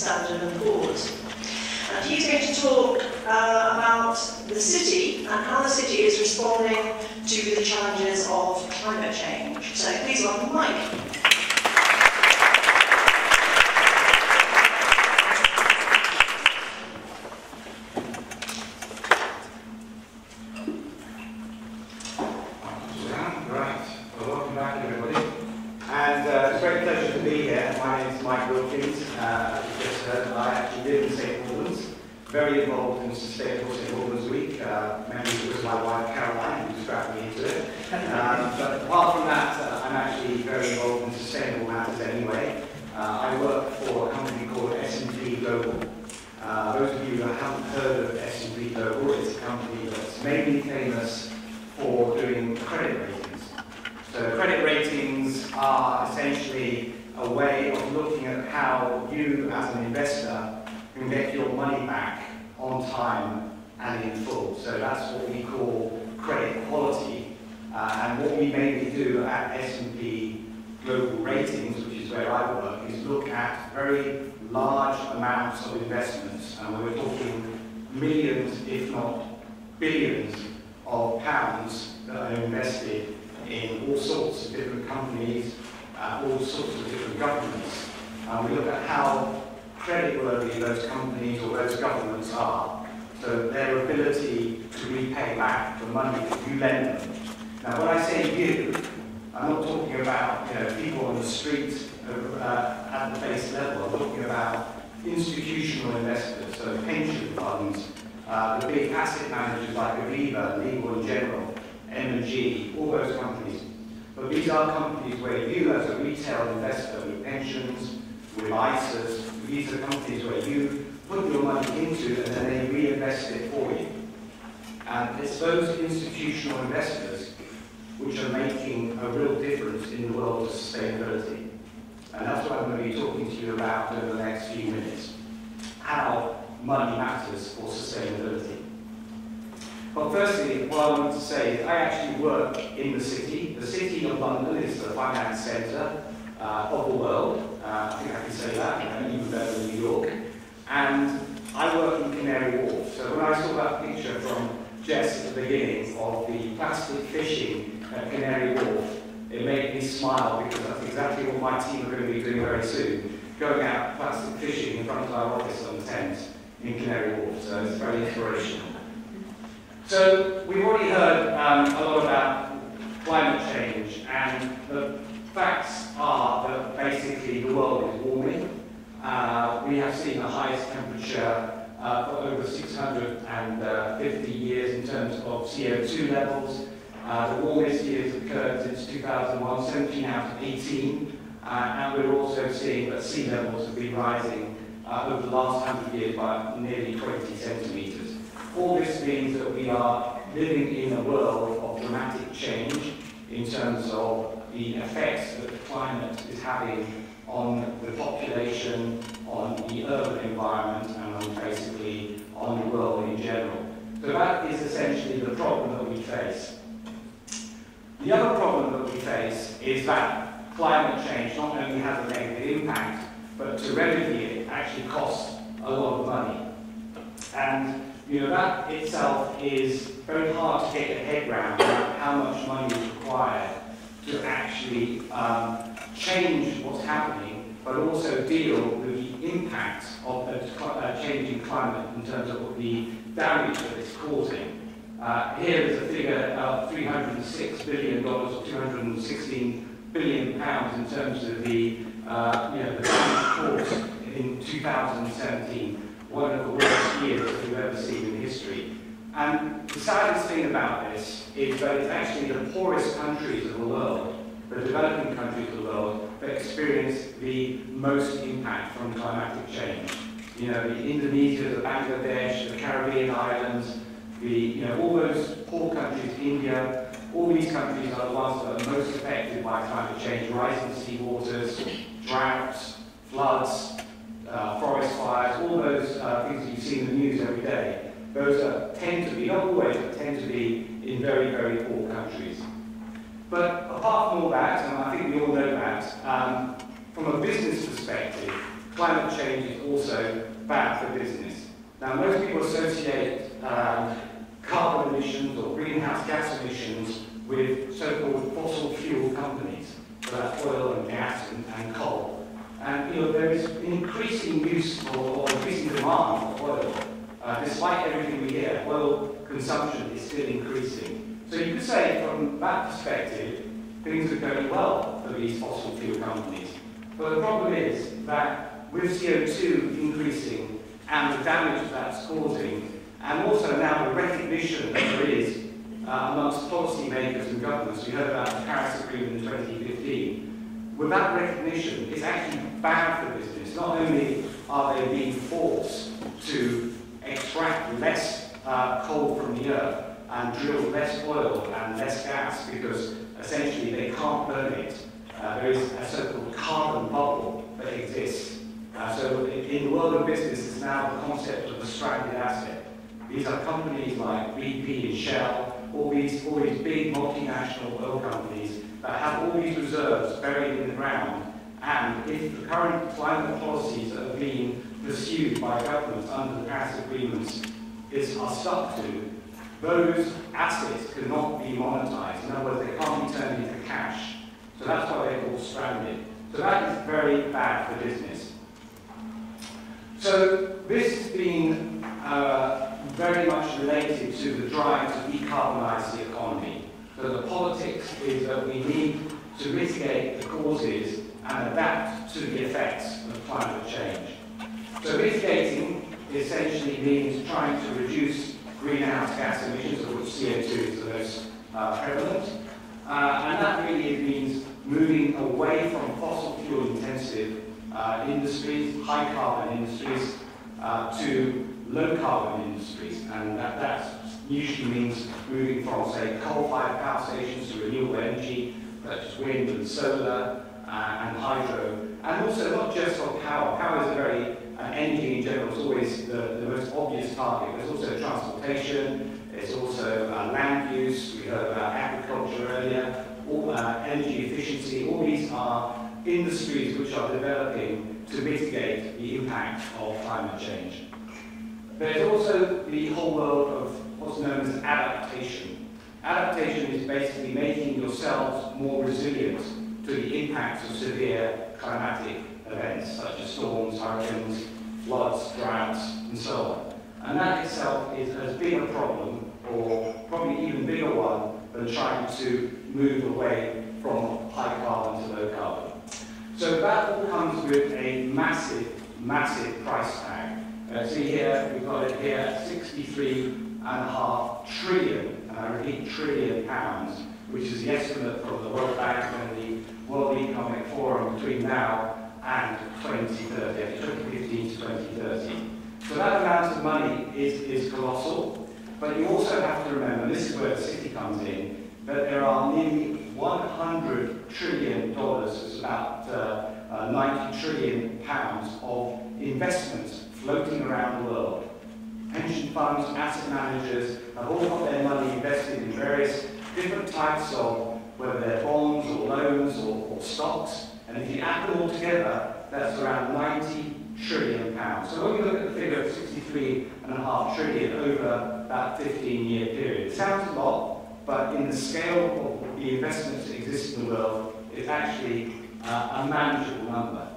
Standard & Poor's. And he's going to talk uh, about the city and how the city is responding to the challenges of climate change. So please welcome Mike. very involved in Sustainable St Albans Week. Uh, maybe it was my wife Caroline who strapped me into it. Um, but apart from that, uh, I'm actually very involved in sustainable matters anyway. Uh, I work for a company called S&P Global. Uh, those of you who haven't heard of S&P Global, it's a company that's mainly famous for doing credit ratings. So credit ratings are essentially a way of looking at how you as an investor can get your money back on time and in full. So that's what we call credit quality. Uh, and what we mainly do at S&P Global Ratings, which is where I work, is look at very large amounts of investments. And we're talking millions, if not billions, of pounds that are invested in all sorts of different companies, uh, all sorts of different governments. And we look at how creditworthy those companies or those governments are. So their ability to repay back the money that you lend them. Now, when I say you, I'm not talking about you know, people on the street uh, at the base level. I'm talking about institutional investors, so pension funds, uh, the big asset managers like Aviva, Legal & General, M&G, all those companies. But these are companies where you, as a retail investor with pensions, with ISAs, these are companies where you put your money into and then they reinvest it for you. And it's those institutional investors which are making a real difference in the world of sustainability. And that's what I'm going to be talking to you about over the next few minutes. How money matters for sustainability. But firstly, what I want to say is I actually work in the city. The city of London is the finance centre uh, of the world. Uh, I think I can say that, uh, even better than New York. And I work in Canary Wharf. So when I saw that picture from Jess at the beginning of the plastic fishing Canary Wharf, it made me smile because that's exactly what my team are going to be doing very soon, going out plastic fishing in front of our office on the Thames in Canary Wharf. So it's very inspirational. So we've already heard um, a lot about climate change and the facts are that basically the world is warming. Uh, we have seen the highest temperature uh, for over 650 years in terms of CO2 levels. Uh, the warmest years have occurred since 2001, 17 out of 18. Uh, and we're also seeing that sea levels have been rising uh, over the last 100 years by nearly 20 centimetres. All this means that we are living in a world of dramatic change in terms of the effects that the climate is having on the population, on the urban environment, and on basically on the world in general. So that is essentially the problem that we face. The other problem that we face is that climate change not only has a negative impact, but to remedy it actually costs a lot of money. And you know, that itself is very hard to get your head around how much money is required to actually um, change what's happening, but also deal with the impact of a, a changing climate in terms of the damage that it's causing. Uh, here is a figure of $306 billion or 216 billion pounds in terms of the, uh, you know, the caused in 2017, one of the worst years that we've ever seen in history. And the saddest thing about this is that it's actually the poorest countries of the world, the developing countries of the world, that experience the most impact from climatic change. You know, Indonesia, the Bangladesh, the Caribbean islands, the, you know, all those poor countries, India, all these countries are the ones that are most affected by climate change, rising sea waters, droughts, floods, uh, forest fires, all those uh, things that you see in the news every day. Those are, tend to be, not always, but tend to be in very, very poor countries. But apart from all that, and I think we all know that, um, from a business perspective, climate change is also bad for business. Now, most people associate um, carbon emissions or greenhouse gas emissions with so-called fossil fuel companies, so that's oil and gas and, and coal. And you know, there is increasing use or, or increasing demand for oil. Uh, despite everything we hear, oil consumption is still increasing. So you could say from that perspective, things are going well for these fossil fuel companies. But the problem is that with CO2 increasing and the damage that's causing, and also now the recognition that there is uh, amongst policymakers and governments, we heard about the Paris Agreement in 2015, with that recognition, it's actually bad for business. Not only are they being forced to extract less uh, coal from the earth and drill less oil and less gas because essentially they can't burn it. Uh, there is a so-called carbon bubble that exists. Uh, so in, the world of business, it's now the concept of the stranded asset. These are companies like BP and Shell, all these, all these big multinational oil companies that have all these reserves buried in the ground. And if the current climate policies that are being pursued by governments under the Paris agreements is, are stuck to, those assets cannot be monetized. In other words, they can't be turned into cash. So that's why they're all stranded. So that is very bad for business. So this has been uh, very much related to the drive to decarbonize the economy. So the politics is that we need to mitigate the causes and adapt to the effects of climate change. So mitigating essentially means trying to reduce greenhouse gas emissions, of which CO2 is the most uh, prevalent. Uh, and that really means moving away from fossil fuel intensive uh, industries, high carbon industries, uh, to low carbon industries. And that, that usually means moving from, say, coal-fired power stations to renewable energy, such as wind and solar uh, and hydro. And also not just on power. Power is a very uh, energy in general is always the, the most obvious target. There's also transportation, there's also uh, land use, we heard about agriculture earlier, all, uh, energy efficiency, all these are industries which are developing to mitigate the impact of climate change. There's also the whole world of what's known as adaptation. Adaptation is basically making yourselves more resilient to the impacts of severe climatic events such as storms, hurricanes, floods, droughts, and so on. And that itself is as big a problem, or probably even bigger one, than trying to move away from high carbon to low carbon. So that all comes with a massive, massive price tag. Uh, see here, we've got it here, 63 and a half trillion, and I repeat, trillion pounds, which is the estimate from the World Bank and the World Economic Forum between now and 2030, 2015 to 2030. So that amount of money is, is colossal, but you also have to remember, this is where the city comes in, that there are nearly 100 trillion dollars, it's about uh, uh, 90 trillion pounds of investments around the world. Pension funds, asset managers have all got their money invested in various different types of, whether they're bonds or loans or, or stocks, and if you add them all together, that's around 90 trillion pounds. So when you look at the figure of 63.5 trillion over that 15-year period, it sounds a lot, but in the scale of the investments that exist in the world, it's actually uh, a manageable number.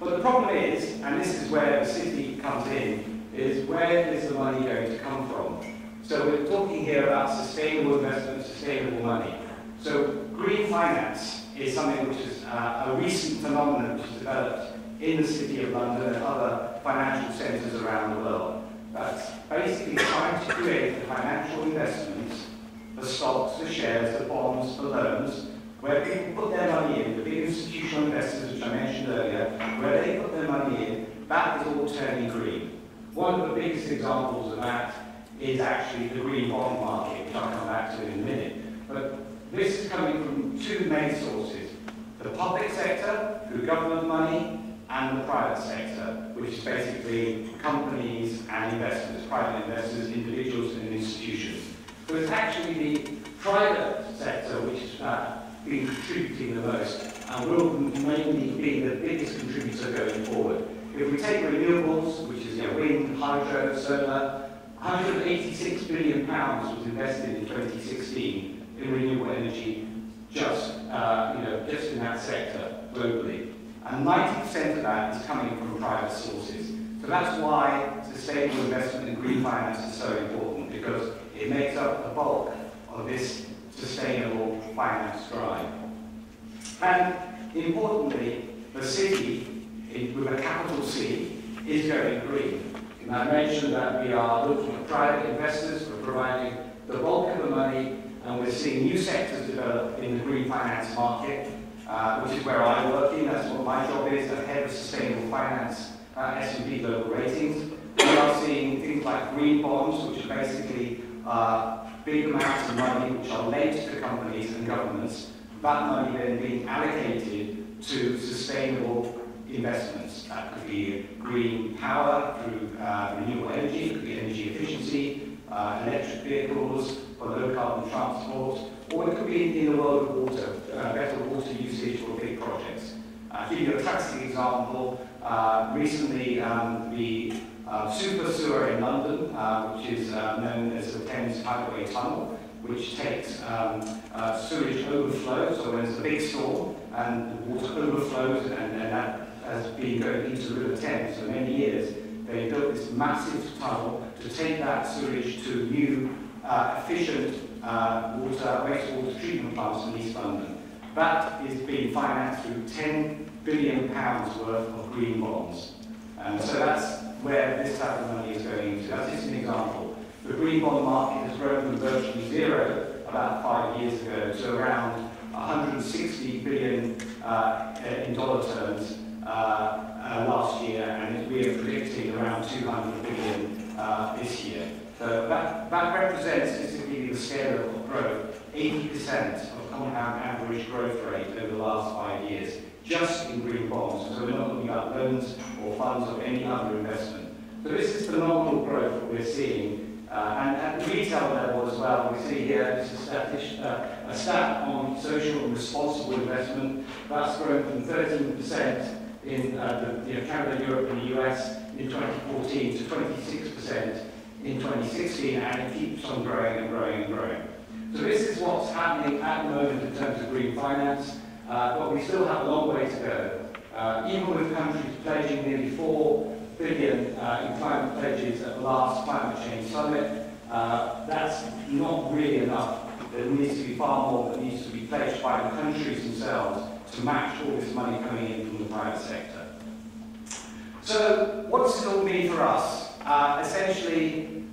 But the problem is, and this is where the city comes in, is where is the money going to come from? So we're talking here about sustainable investment, sustainable money. So green finance is something which is uh, a recent phenomenon which has developed in the City of London and other financial centres around the world. That's basically trying to create the financial investments, the stocks, the shares, the bonds, the loans, where people put their money in, the big institutional investors which I mentioned earlier, where they put their money in, that is all turning green. One of the biggest examples of that is actually the green bond market, which I'll come back to in a minute. But this is coming from two main sources. The public sector, through government money, and the private sector, which is basically companies and investors, private investors, individuals and institutions. So it's actually the private sector which uh, contributing the most and will mainly be the biggest contributor going forward. If we take renewables, which is you know, wind, hydro, solar, 186 billion pounds was invested in 2016 in renewable energy, just uh, you know, just in that sector globally, and 90% of that is coming from private sources. So that's why sustainable investment in green finance is so important because it makes up the bulk of this sustainable finance drive. And importantly, the city, with a capital C, is going green. And I mentioned that we are looking at private investors, we're providing the bulk of the money, and we're seeing new sectors develop in the green finance market, uh, which is where I work in. That's what my job is, as head of sustainable finance uh, S&P Global Ratings. We are seeing things like green bonds, which are basically uh, big amounts of money which are lent to companies and governments, that money then being allocated to sustainable investments. That could be green power through uh, renewable energy, it could be energy efficiency, uh, electric vehicles for low carbon transport, or it could be in the world of water, uh, better water usage for big projects. I'll give you a classic example. Uh, recently, um, the uh, super sewer in London, uh, which is uh, known as the Thames Tideway Tunnel, which takes um, uh, sewage overflow, so when there's a big storm and water overflows and, and that has been going into the River Thames for many years, they built this massive tunnel to take that sewage to new uh, efficient uh, water, wastewater treatment plants in East London. That is being financed through 10 billion pounds worth of green bonds. And so that's where this type of money is going into. That's just an example. The green bond market has grown from virtually zero about five years ago to around 160 billion uh, in dollar terms uh, uh, last year, and we are predicting around 200 billion uh, this year. So that, that represents, you the scale of growth, 80% of compound average growth rate over the last five years just in green bonds. So we're not looking at loans or funds or any other investment. So this is phenomenal growth we're seeing. Uh, and at the retail level as well, we see here this is a, uh, a stat on social and responsible investment. That's grown from 13% in uh, the, you know, Canada, Europe and the US in 2014 to 26% in 2016 and it keeps on growing and growing and growing. So this is what's happening at the moment in terms of green finance. Uh, but we still have a long way to go. Uh, even with countries pledging nearly 4 billion uh, in climate pledges at the last climate change summit, uh, that's not really enough. There needs to be far more that needs to be pledged by the countries themselves to match all this money coming in from the private sector. So what does it all mean for us? Uh, essentially,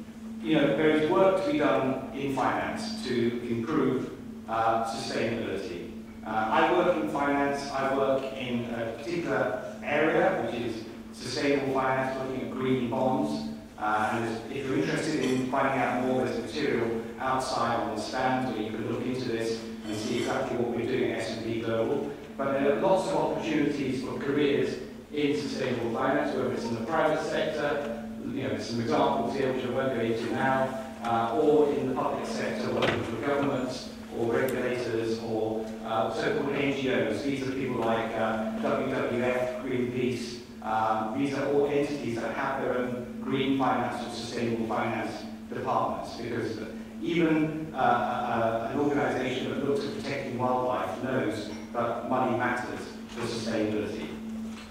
you know, there is work to be done in finance to improve uh, sustainability. Uh, I work in finance, I work in a particular area, which is sustainable finance, looking at green bonds. Uh, and if you're interested in finding out more, there's material outside on the stand where you can look into this and see exactly what we're doing at S&P Global. But there are lots of opportunities for careers in sustainable finance, whether it's in the private sector, you know, some examples here which I won't go into now, uh, or in the public sector, working for governments, or regulators or uh, so-called NGOs. These are people like uh, WWF, Greenpeace. Um, these are all entities that have their own green finance or sustainable finance departments because even uh, uh, an organization that looks at protecting wildlife knows that money matters for sustainability.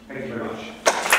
Thank you very much.